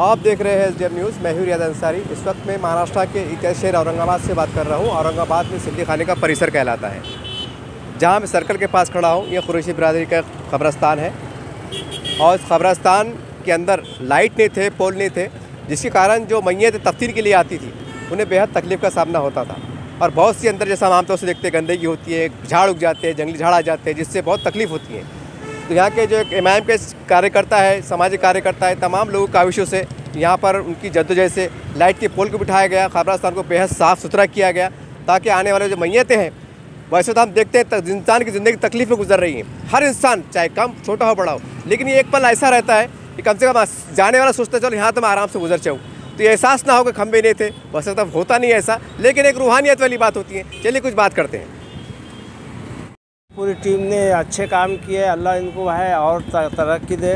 आप देख रहे हैं एस न्यूज़, मैं हूँ अंसारी। इस वक्त मैं महाराष्ट्र के एक शहर औरंगाबाद से बात कर रहा हूँ। औरंगाबाद में सिंधी खाने का परिसर कहलाता है। जहाँ मैं सर्कल के पास खड़ा हूँ ये कुरैशी बिरादरी का कब्रस्तान है। और इस कब्रस्तान के अंदर लाइट नहीं थे, पोल नहीं थे, जिसके कारण जो मैयत तफ्तीर के लिए आती थी, उन्हें बेहद तकलीफ़ का सामना होता था। और बहुत सी अंदर जैसा हम आमतौर से देखते हैं, गंदगी होती है, झाड़ उग जाते हैं, जंगली झाड़ आ जाते हैं, जिससे बहुत तकलीफ़ होती है। यहाँ के जो एक इमाम के कार्यकर्ता है, सामाजिक कार्यकर्ता है, तमाम लोगों का काविशों से यहाँ पर उनकी जद्दोजहद से लाइट के पोल को बिठाया गया खबरस्तान को बेहद साफ़ सुथरा किया गया, ताकि आने वाले जो मैतें हैं, वैसे तो हम देखते हैं इंसान की ज़िंदगी तकलीफ़ में गुजर रही है। हर इंसान, चाहे कम, छोटा हो, बड़ा हो, लेकिन ये एक पल ऐसा रहता है कि कम से कम जाने वाला सोचता चलो यहाँ तो मैं आराम से गुजर चाहूँ तो ये एहसास ना हो कि खंभे नहीं थे, वैसे तो होता नहीं ऐसा, लेकिन एक रूहानियत वाली बात होती है। चलिए कुछ बात करते हैं। पूरी टीम ने अच्छे काम किए अल्लाह इनको है और तरक्की दे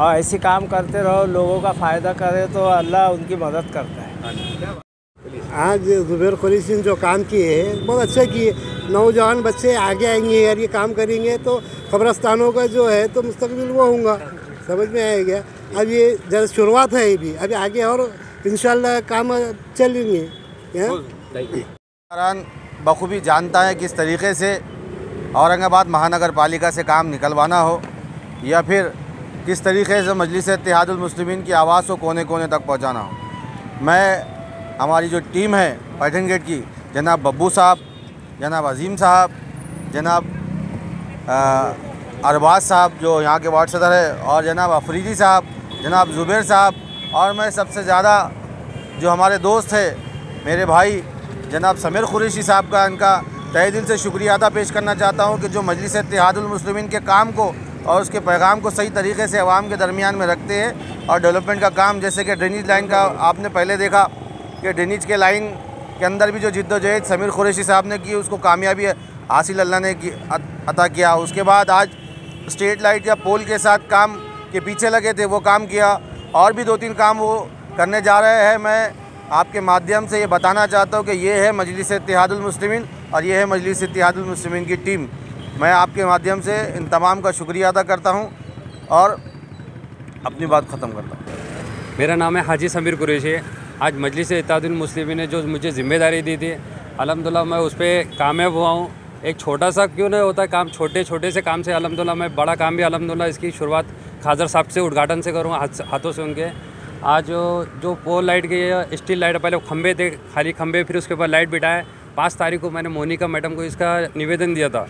और ऐसे काम करते रहो लोगों का फ़ायदा करे तो अल्लाह उनकी मदद करता है। आज जुबैर खुरीसिन जो काम किए हैं बहुत अच्छे किए। नौजवान बच्चे आगे आएँगे यार ये काम करेंगे तो कब्रस्तानों का जो है तो मुस्तकबिल वो होगा समझ में आएगा अब ये जरा शुरुआत है ये भी अभी आगे और इन काम चलेंगे। बखूबी जानता है किस तरीके से औरंगाबाद महानगर पालिका से काम निकलवाना हो या फिर किस तरीके से मजलिस इतिहादुलमसलिमिन की आवाज़ को कोने कोने तक पहुँचाना हो। मैं, हमारी जो टीम है, पैठन गेट की, जनाब बब्बू साहब, जनाब अजीम साहब, जनाब अरबाज साहब जो यहाँ के वार्ड सदर है, और जनाब अफरीदी साहब, जनाब ज़ुबैर साहब, और मैं सबसे ज़्यादा जो हमारे दोस्त है, मेरे भाई, जनाब समीर कुरैशी साहब का इनका तय दिल से शुक्रिया अदा पेश करना चाहता हूँ कि जो मजलिस इतिहादुलमसलिमिन के काम को और उसके पैगाम को सही तरीके से आवाम के दरमियान में रखते हैं और डेवलपमेंट का काम, जैसे कि ड्रेनेज लाइन का आपने पहले देखा कि ड्रेनेज के लाइन के अंदर भी जो जिद्दोजहद समीर कुरैशी साहब ने की, उसको कामयाबी हासिल अल्लाह ने की, अता किया। उसके बाद आज स्ट्रीट लाइट या पोल के साथ काम के पीछे लगे थे, वो काम किया। और भी दो तीन काम वो करने जा रहे हैं। मैं आपके माध्यम से ये बताना चाहता हूँ कि ये है मजलिस इतिहादुलमसलिमिन और ये है मजलिस इतिहादुलमसलिमिन की टीम। मैं आपके माध्यम से इन तमाम का शुक्रिया अदा करता हूँ और अपनी बात ख़त्म करता हूँ। मेरा नाम है हाजी समीर कुरेशी आज मजलिस इतिहादुलमसलिमिन ने जो मुझे ज़िम्मेदारी दी थी, अलहमदिल्ला मैं उस पर कामयाब हुआ हूँ। एक छोटा सा क्यों नहीं होता काम, छोटे छोटे से काम से अलहमदिल्ला मैं बड़ा काम भी अलहमदिल्ला इसकी शुरुआत खाजर साहब से उद्घाटन से करूँगा हाथों से उनके। आज जो पोल लाइट की स्टील लाइट, पहले खंबे थे, खाली खंबे फिर उसके ऊपर लाइट बिठाए। पाँच तारीख को मैंने मोनिका मैडम को इसका निवेदन दिया था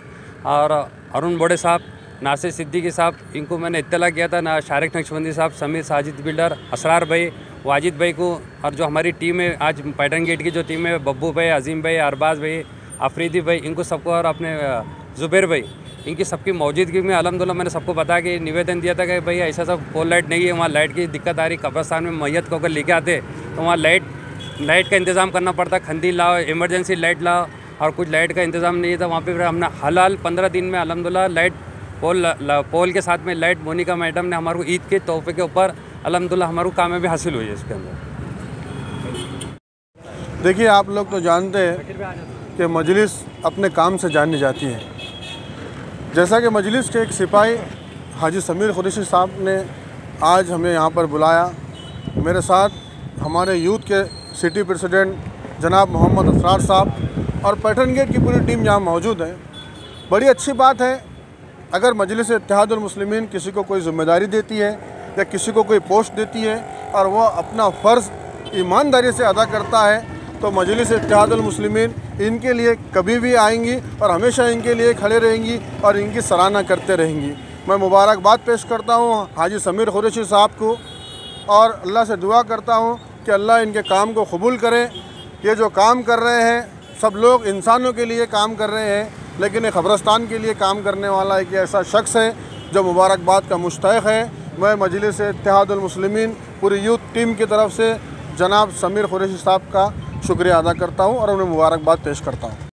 और अरुण बोड़े साहब, नासिर सिद्दीकी साहब, इनको मैंने इत्तला किया था, ना शारिक नक्शबंदी साहब, समीर साजिद बिल्डर, असरार भाई, वाजिद भाई को, और जो हमारी टीम है, आज पैटर्न गेट की जो टीम है, बब्बू भाई, अजीम भाई, अरबाज भाई, अफरीदी भाई, इनको सबको और अपने ज़ुबैर भाई, इनकी सबकी मौजूदगी में अलहमदिल्ला मैंने सबको बता कि निवेदन दिया था कि भाई ऐसा सब पोल लाइट नहीं है, वहाँ लाइट की दिक्कत आ रही, कब्रस्तान में मैयत को अगर लेके आते तो वहाँ लाइट लाइट का इंतज़ाम करना पड़ता, खंदी लाओ इमरजेंसी लाइट लाओ, और कुछ लाइट का इंतज़ाम नहीं था, वहाँ पे फिर हमने हाल हाल पंद्रह दिन में, अलहमदिल्ला, लाइट पोल पोल के साथ में लाइट, मोनिका मैडम ने हमारे ईद के तोहफे के ऊपर, अलहमदिल्ला हमारे कामयाबी हासिल हुई है इसके अंदर। देखिए, आप लोग तो जानते हैं कि मजलिस अपने काम से जाननी जाती है। जैसा कि मजलिस के एक सिपाही, हाजी समीर खुरैशी साहब ने आज हमें यहाँ पर बुलाया। मेरे साथ हमारे यूथ के सिटी प्रेसिडेंट जनाब मोहम्मद असरार साहब और पैटर्न गेट की पूरी टीम यहाँ मौजूद है। बड़ी अच्छी बात है, अगर मजलिस इतिहादुलमसलिमिन किसी को कोई ज़िम्मेदारी देती है या किसी को कोई पोस्ट देती है और वह अपना फ़र्ज़ ईमानदारी से अदा करता है तो मजलिस इतिहादुलमसलिमिन इनके लिए कभी भी आएँगी और हमेशा इनके लिए खड़े रहेंगी और इनकी सराहना करते रहेंगी। मैं मुबारकबाद पेश करता हूँ हाजी समीर खुरैशी साहब को और अल्लाह से दुआ करता हूँ कि अल्लाह इनके काम को कबूल करें ये जो काम कर रहे हैं, सब लोग इंसानों के लिए काम कर रहे हैं, लेकिन एक खबरस्तान के लिए काम करने वाला एक ऐसा शख्स है जो मुबारकबाद का मुश्तक है। मैं मजलिस इतिहादलमसलिमिन पूरी यूथ टीम की तरफ़ से जनाब समीर खुरैशी साहब का शुक्रिया अदा करता हूँ और उन्हें मुबारकबाद पेश करता हूँ।